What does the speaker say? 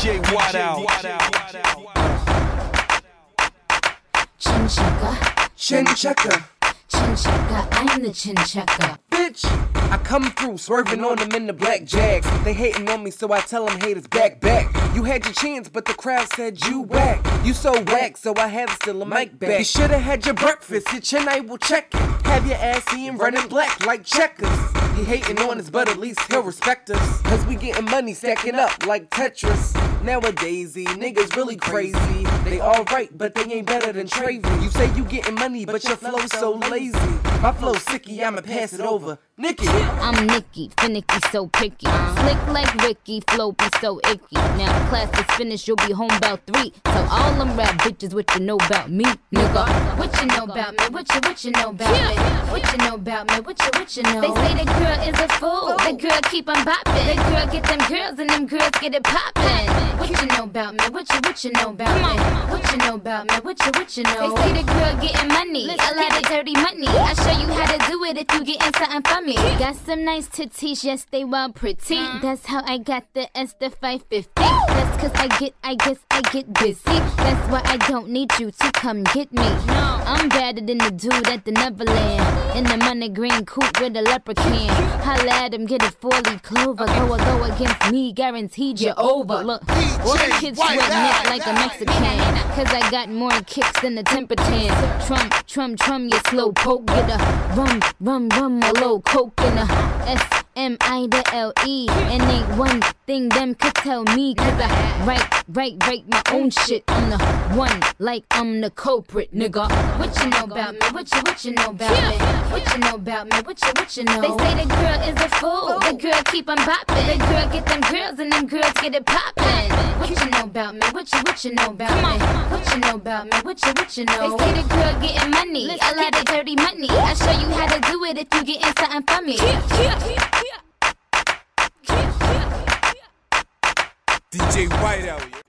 DJ White out. Chin checker, Chin checker, chin checker, I'm the chin checker. bitch. I come through, swerving on them in the black jags. They hating on me, so I tell them haters back, back. You had your chance, but the crowd said you whack. You so whack, so I have still a mic back. You shoulda had your breakfast, your chin I will check it. Have your ass seen running black like checkers. He hating on us, but at least he'll respect us. Cause we getting money stacking up like Tetris. Nowadays, niggas really crazy. They alright, but they ain't better than Travy. You say you getting money, but your flow so lazy. My flow sicky, I'ma pass it over. Nicki. I'm Nicki, finicky, so picky. Slick like Ricky, flow be so icky. Now class is finished, you'll be home about three. Tell all them rap bitches what you know about me, nigga. What you know about me? What you what you know about me? What you know about me? What you what you know? They say the girl is a fool. The girl keep on bopping. The girl get them girls and them girls get it poppin'. What you know about me? What you what you know about me? What you know about me? What you what you know? They say the girl getting money, a lot of dirty money. I show you how do it you getting something from me. Got some nice titties, yes they well pretty. That's how I got the S the 550. That's cause I get, I guess I get busy. That's why I don't need you to come get me. No, I'm better than the dude at the Neverland. In the money green coupe with a leprechaun. Holla at him, get a four leaf clover. Go or go against me, guaranteed you're over. Look, all the kids sweat neck like a Mexican. Cause I got more kicks than a temper tan. Trump, Trump, Trump, you slow poke. Get a rum, rum, rum, a low coke and a S. M I the L E and ain't one thing them could tell me cause I write, write, write my own shit. I'm the one like I'm the culprit, nigga. What you know about me? What you what you know about me? What you know about me? What you what you know? They say the girl is a fool. The girl keep on bopping. The girl get them girls and them girls get it poppin'. What you know about me? What you what you know about me? What you know about me? What you what you know? They say the girl getting money, a lot of dirty money. I show you how to do it if you getting something from me. DJ White out.